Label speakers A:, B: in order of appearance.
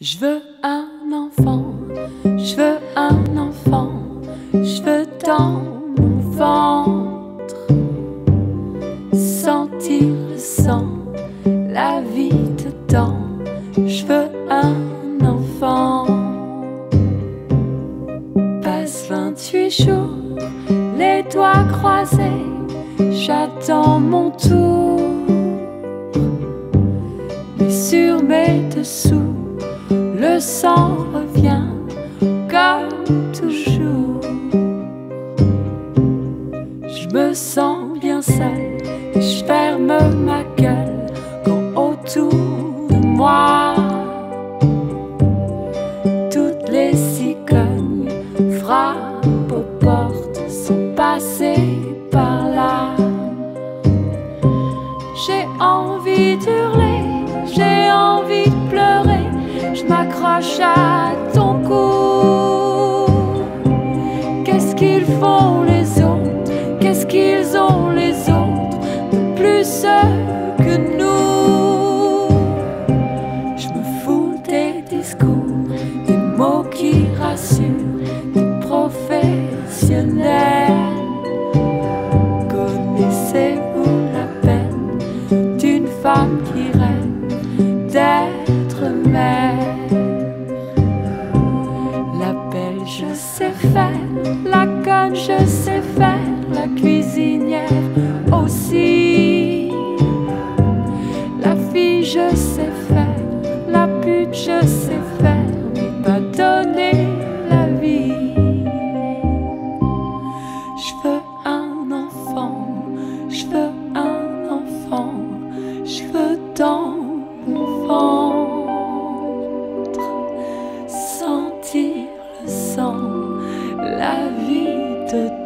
A: Je veux un enfant, je veux un enfant, je veux dans mon ventre sentir le sang, la vie dedans. Je veux un enfant. Passe 28 jours, les doigts croisés, j'attends mon tour. Mais sur mes dessous, le sang revient comme toujours. Je me sens bien seule et je ferme ma gueule quand autour de moi toutes les cigognes frappent aux portes sont passées par là. J'ai envie d'hurler, j'ai envie de pleurer, Qu'est-ce qu'ils font les autres? Qu'est-ce qu'ils ont les autres? De plus que nous je sais faire la canne, je sais faire la cuisinière aussi. La fille, je sais faire la pute, je sais faire, mais pas donner la vie. этот